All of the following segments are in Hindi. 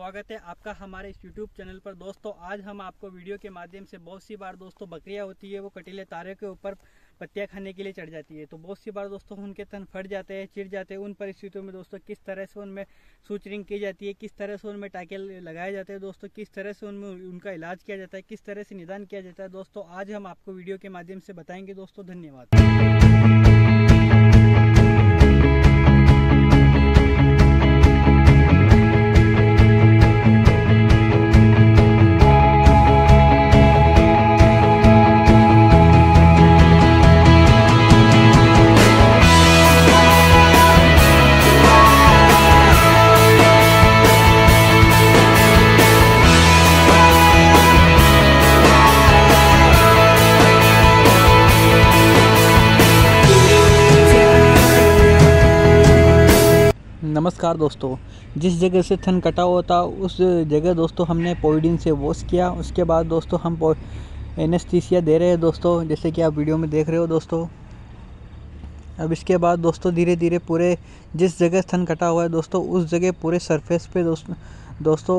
स्वागत है आपका हमारे इस यूट्यूब चैनल पर। दोस्तों, आज हम आपको वीडियो के माध्यम से बहुत सी बार दोस्तों बकरियाँ होती है, वो कटीले तारे के ऊपर पत्तियाँ खाने के लिए चढ़ जाती है। तो बहुत सी बार दोस्तों उनके तन फट जाते हैं चिर जाते हैं। उन परिस्थितियों में दोस्तों किस तरह से उनमें सूचरिंग की जाती है, किस तरह से उनमें टाके लगाए जाते हैं दोस्तों, किस तरह से उनमें उनका इलाज किया जाता है, किस तरह से निदान किया जाता है। दोस्तों, आज हम आपको वीडियो के माध्यम से बताएँगे। दोस्तों, धन्यवाद। नमस्कार दोस्तों, जिस जगह से थन कटा हुआ था, उस जगह दोस्तों हमने पोइडिन से वॉश किया। उसके बाद दोस्तों हम एनेस्थीसिया दे रहे हैं दोस्तों, जैसे कि आप वीडियो में देख रहे हो दोस्तों। अब इसके बाद दोस्तों धीरे धीरे पूरे जिस जगह थन कटा हुआ है दोस्तों, उस जगह पूरे सरफेस पे दोस्तों दोस्तों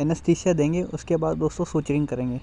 एनेस्थीसिया देंगे। उसके बाद दोस्तों सूचरिंग करेंगे।